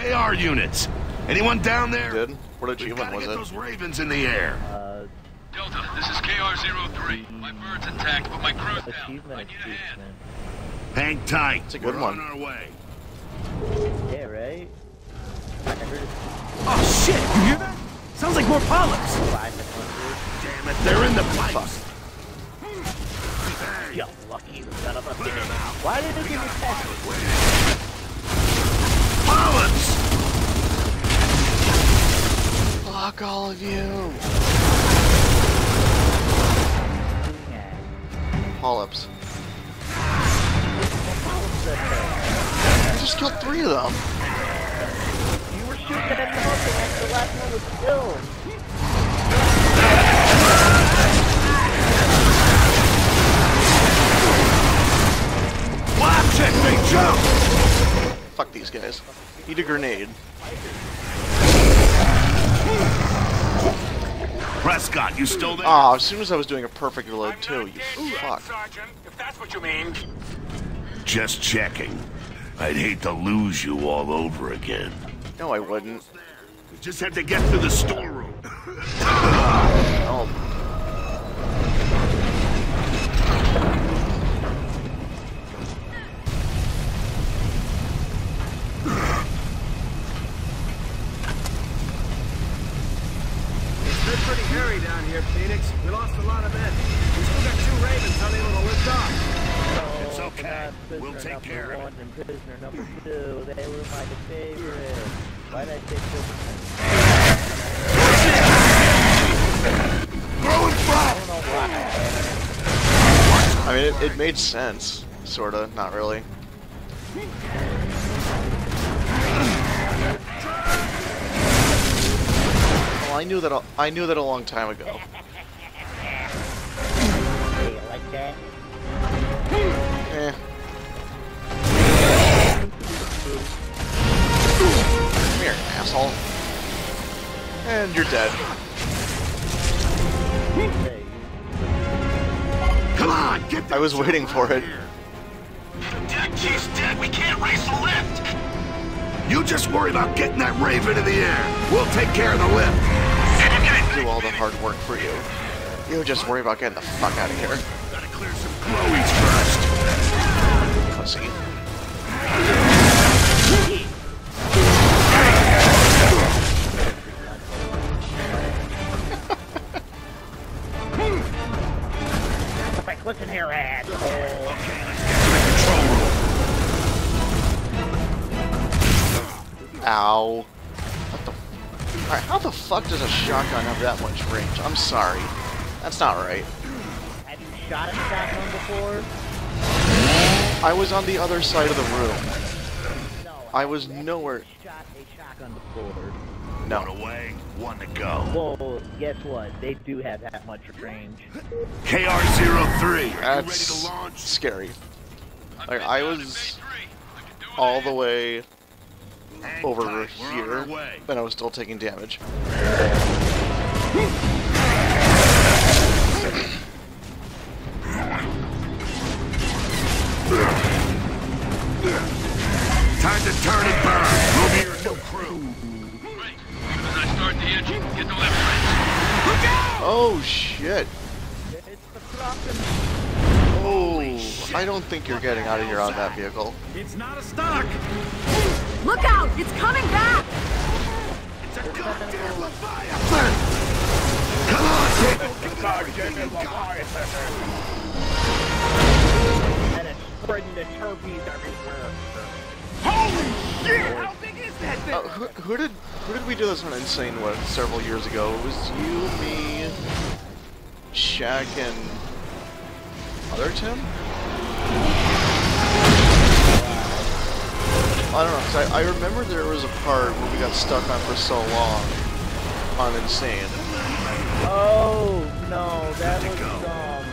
KR units. Anyone down there? Did? What We achievement gotta was get it? those ravens in the air. Uh, Delta, this is KR-03. My bird's intact, but my crew's down. achievement, I need a hand. achievement. Hang tight. It's a good We're one. on our way. Yeah, right? I heard it's Oh shit! You hear that? Sounds like more polyps. Damn it, they're in the pipes. Yo, lucky son of a bitch. Why did they give me test? Polyps! Fuck all of you! Polyps. I just killed three of them. You were shooting at the most and the last one was killed. Watch it, they jump! Fuck these guys. Eat a grenade. Prescott, you still there? Ah, as soon as I was doing a perfect reload too, you fuck. Sergeant, if that's what you mean. Just checking. I'd hate to lose you all over again. No, I wouldn't. We just had to get through the storeroom. Oh, It's been pretty hairy down here, Fenix. We lost a lot of men. We still got two Ravens unable to lift off. It's Oh, okay. not We'll prisoner number one and prisoner number two. They were my favorite. Why did I say prisoner? I front! don't know why. I mean, it, it made sense. Sorta, not really. Well, I knew that. A, I knew that a long time ago. Hey, like that? Asshole. And you're dead. Come on, get I was waiting for it. Dead, she's dead. We can't race the lift. You just worry about getting that raven in the air. We'll take care of the lift. Do all the hard work for you. You just worry about getting the fuck out of here, Gotta clear some glowies first. pussy. Listen here, asshole. Control room. Ow. What the? Alright, how the fuck does a shotgun have that much range? I'm sorry. That's not right. Have you shot a shotgun before? I was on the other side of the room. I was nowhere. Shot a shotgun before. One No. away, one to go. Well, guess what? They do have that much range. KR-03, ready That's to launch? scary. I'm Like, I was Bay three. I can do it all the way over tight, we're on here, our way. and I was still taking damage. Time to turn and burn. We'll be your new crew. The engine, get the left right. Oh shit! It's the Kraken. Oh, I don't think you're getting out of here on that vehicle. It's not a stock. Look out! It's coming back! It's a goddamn Leviathan! Come on, And it's spreading the terpenes everywhere. How big is that thing? Uh, who, who did who did we do this on Insane with several years ago? It was you, me, Shaq, and other Tim. I don't know, 'cause I, I remember there was a part where we got stuck on for so long on Insane. Oh, no, that was, um...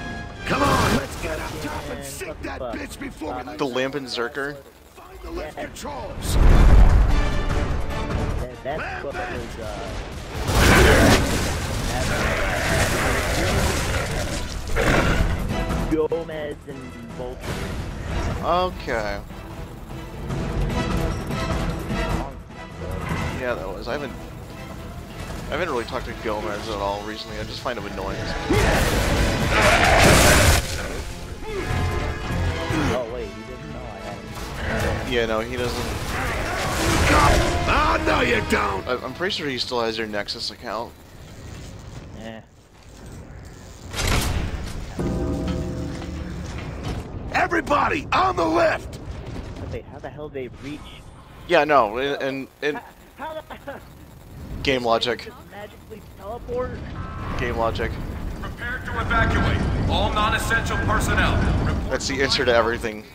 Come on, let's get up top and sink that bitch before we The Lamp and Zerker. Find the lift controls. That, that's what was, uh... Gomez and Vulture. Okay. Yeah, that was. I haven't. I haven't really talked to Gomez at all recently. I just find him annoying. Had him. Yeah, no, he doesn't. Oh, no you don't! I- I'm pretty sure he still has your Nexus account. Yeah. Everybody, on the left! Wait, how the hell they reach? Yeah, no, and and, and How the game logic, magically teleport? game logic. Prepare to evacuate. All non-essential personnel. Report That's the answer to everything.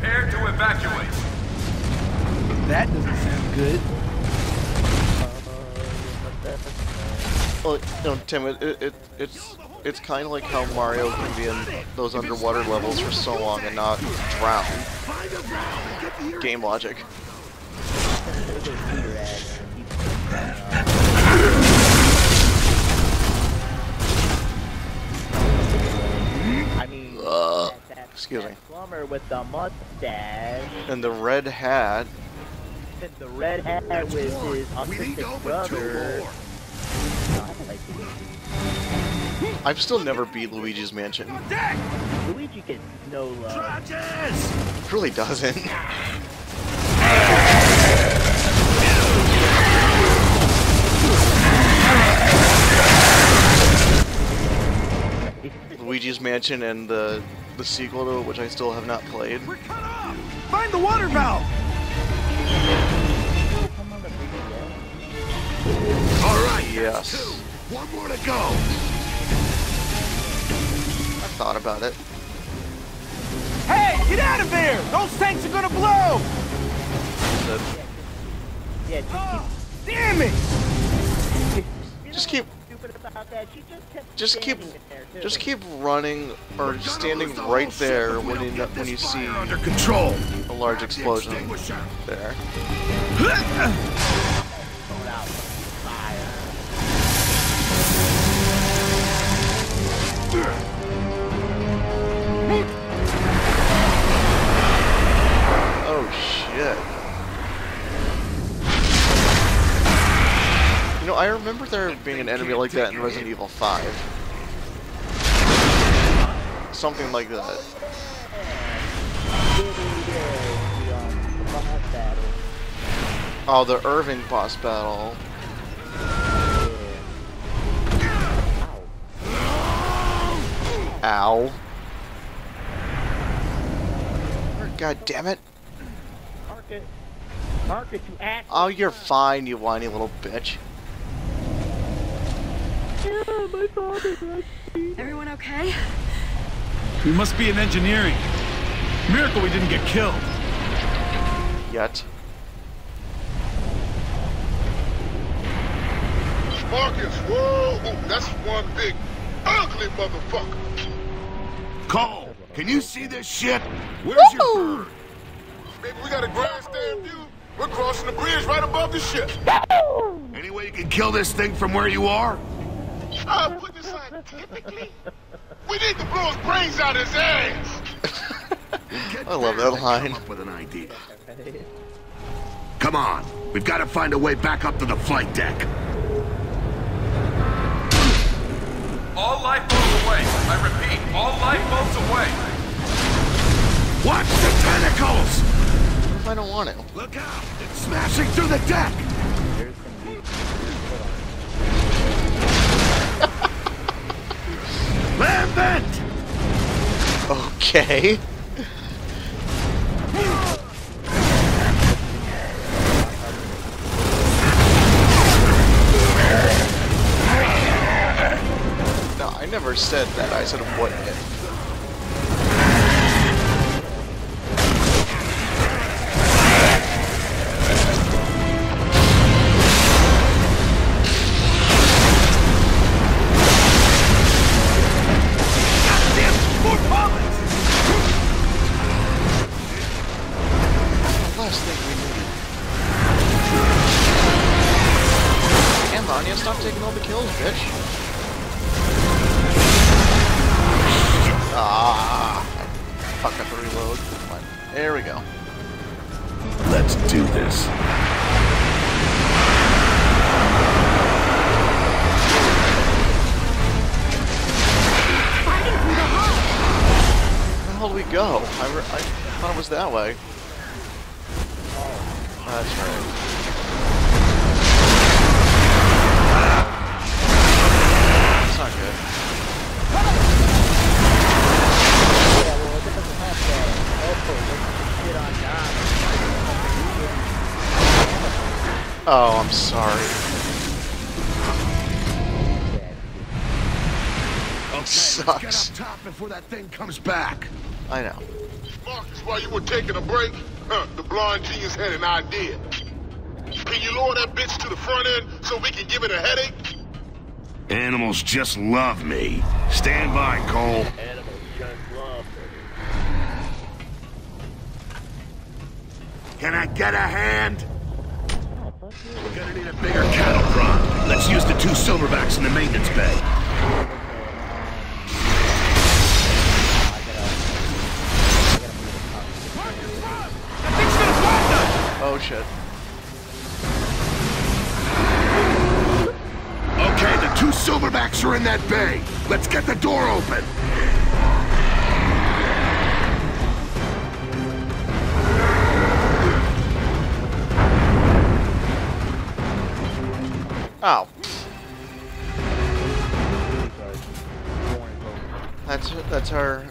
Prepare to evacuate. That doesn't sound good. Well, no, Tim, it, it, it it's it's kind of like how Mario can be in those underwater levels for so long and not drown. Find a valve and get the air- Game logic. There's a Peter ad. and he- I mean, that, that, excuse me. plumber with the mustache And the red hat. and the red hat with his autistic brother. I like Luigi. I've still never beat Luigi's Mansion. Luigi gets no love. Rogers! It really doesn't. Luigi's Mansion and the the sequel to it, which I still have not played. We're cut off! Find the water valve! Come on the 3DS. All right, Yes. two. One more to go. I thought about it. Hey, get out of there! Those tanks are gonna blow! But Yeah, just Oh, damn it! Just keep- about that. She just kept Just keep- there, just keep running or We're standing gonna lose the right there when you when you see under control. a large explosion extinguisher. there. Going fire. Remember there being an enemy like that in Resident Evil 5. Something like that. Really good. The, the boss battle. Oh, the Irving boss battle. Ow. Ow. God damn it. Mark it. Mark it, you. Oh, you're fine, you whiny little bitch. Everyone okay? We must be in engineering. Miracle we didn't get killed. Yet. Marcus, whoa, that's one big ugly motherfucker. Cole, can you see this shit? Where's your bird? Baby, we got a grandstand view. We're crossing the bridge right above the ship. Any way you can kill this thing from where you are? I'll put this scientifically. We need to blow his brains out his ass. I love that line. Come up with an idea. Come on, we've got to find a way back up to the flight deck. All lifeboats away. I repeat, all lifeboats away. Watch the tentacles! What if I don't want to? Look out! It's smashing through the deck! Okay. No, I never said that. I said what if. kills, bitch. Ah, fuck I have to reload. There we go. Let's do this. Where the hell do we go? I, I thought it was that way. That's right. Oh, I'm sorry. Okay, let's Sucks. get up top before that thing comes back. I know. Marcus, while you were taking a break, huh, the blonde genius had an idea. Can you lower that bitch to the front end so we can give it a headache? Animals just love me. Stand by, Cole. Animals just love Can I get a hand? Oh, fuck you. We're gonna need a bigger cattle prod. Let's use the two silverbacks in the maintenance bay. Oh shit. Okay, the two silverbacks are in that bay. Let's get the door open. Oh. That's that's our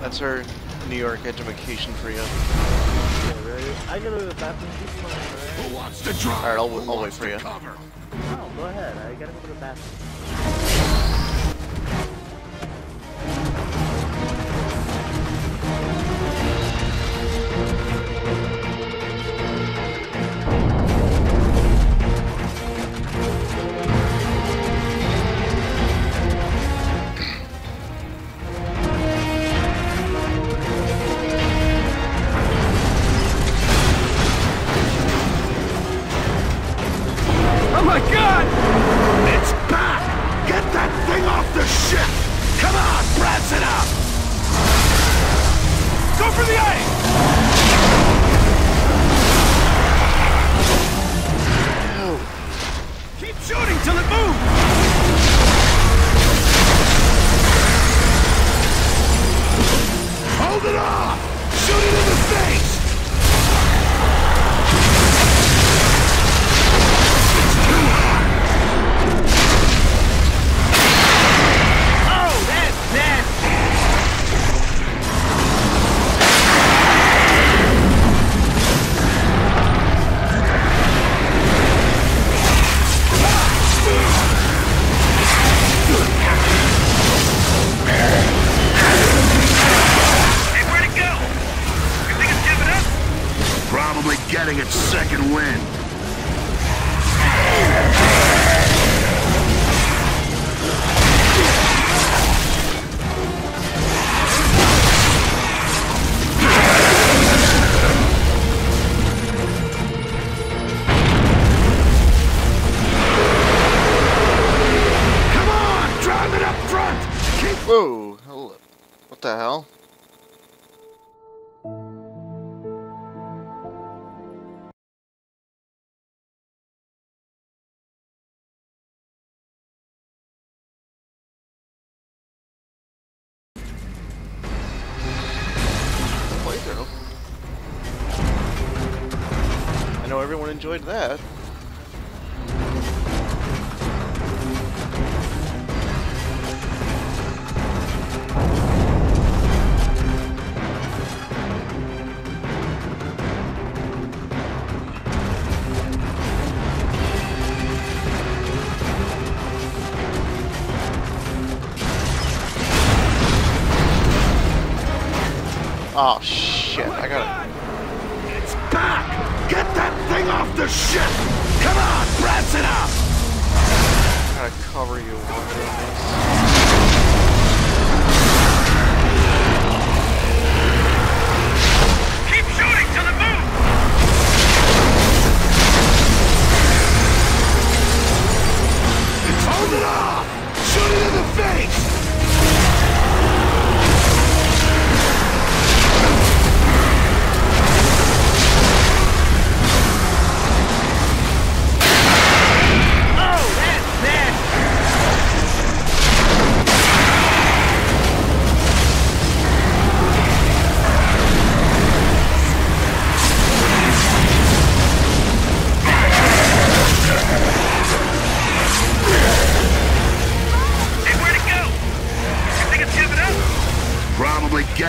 that's our New York education for you. Yeah, really? I go to the bathroom. Keep fine, alright? Who wants to drive? Alright, I'll- I'll wait for you. Cover? No, go ahead. I gotta go to the bathroom. Whoa! hello. What the hell? Playthrough. I know everyone enjoyed that. Oh shit! I got it. It's back! Get that thing off the ship! Come on, brass it up! gotta cover you I'm this.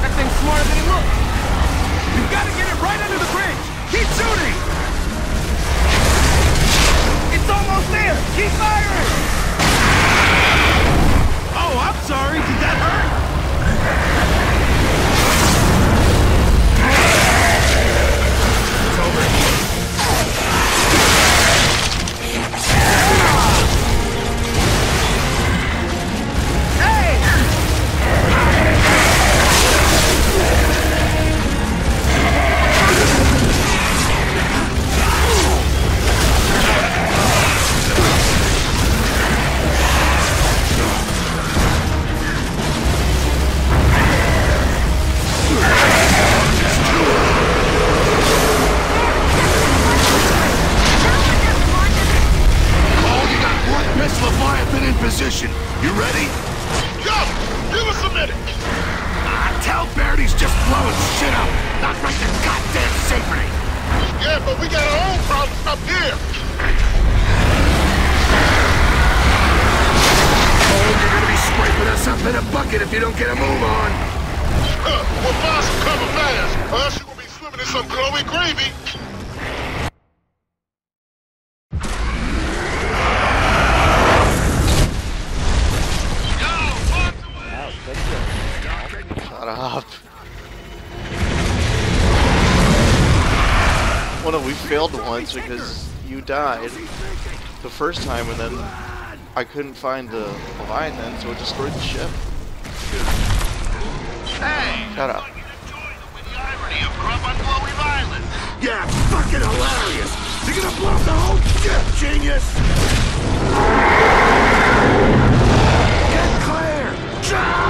That thing's smarter than it looks. You gotta get it right under the bridge. Keep shooting. It's almost there. Keep firing. Oh, I'm sorry. Did that hurt? Up bucket if you don't get a move on. Huh, well, find some cover fast, or else you gonna be swimming in some glowy gravy! Wow, good job. Shut up. Well, no, we failed once because you died the first time, and then I couldn't find the Leviathan, so it destroyed the ship. Hey! Shut up. Yeah, fucking hilarious! You're gonna blow up the whole ship, genius! Get clear! Charge!